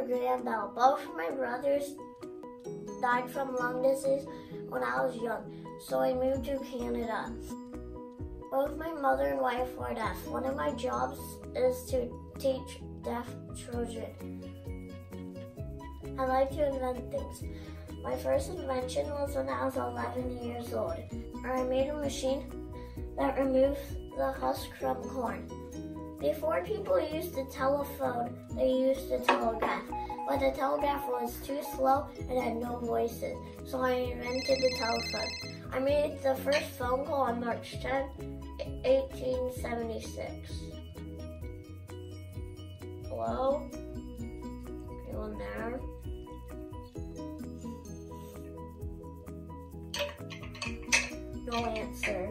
Graham Bell. Both my brothers died from lung disease when I was young, so I moved to Canada. Both my mother and wife were deaf. One of my jobs is to teach deaf children. I like to invent things. My first invention was when I was 11 years old. I made a machine that removes the husk from corn. Before people used the telephone, they used the telegraph. But the telegraph was too slow and had no voices, so I invented the telephone. I made the first phone call on March 10, 1876. Hello? Anyone there? No answer.